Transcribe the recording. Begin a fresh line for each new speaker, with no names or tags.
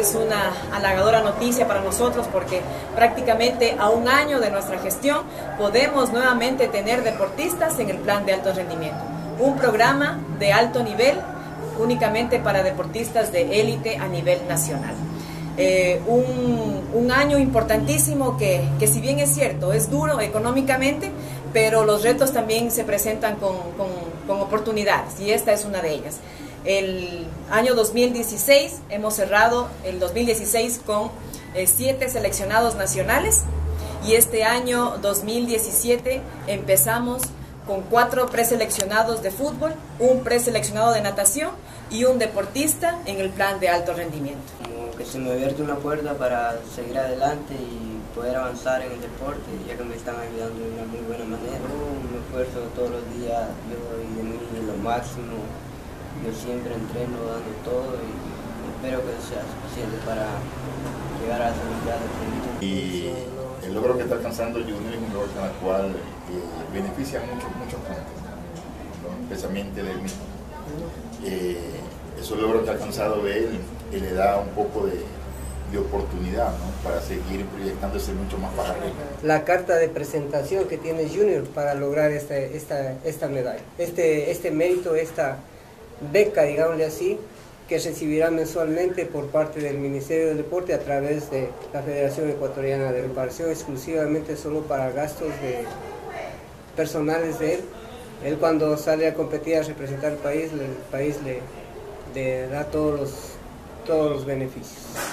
es una halagadora noticia para nosotros porque prácticamente a un año de nuestra gestión podemos nuevamente tener deportistas en el plan de alto rendimiento. Un programa de alto nivel únicamente para deportistas de élite a nivel nacional. Eh, un, año importantísimo que, que, si bien es cierto, es duro económicamente, pero los retos también se presentan con, con, oportunidades y esta es una de ellas. El año 2016 hemos cerrado el 2016 con eh, siete seleccionados nacionales y este año 2017 empezamos con cuatro preseleccionados de fútbol, un preseleccionado de natación y un deportista en el plan de alto rendimiento.
Como que se me abierto una puerta para seguir adelante y poder avanzar en el deporte, ya que me están ayudando de una muy buena manera. me esfuerzo todos los días, yo doy de mí lo máximo, yo siempre entreno dando todo y espero que sea suficiente para llegar a las Olimpiadas.
Y el logro que está alcanzando Junior es un logro con el cual eh, beneficia a muchos, muchos puntos, especialmente de mí. Eh, esos logros que ha alcanzado él, él le da un poco de de oportunidad para seguir proyectándose mucho más para arriba.
La carta de presentación que tiene Junior para lograr esta, esta, esta medalla, este, este mérito, esta beca, digámosle así, que recibirá mensualmente por parte del Ministerio del Deporte a través de la Federación Ecuatoriana de Reparación, exclusivamente solo para gastos de personales de él. Él cuando sale a competir a representar al país, el país le, da todos los beneficios.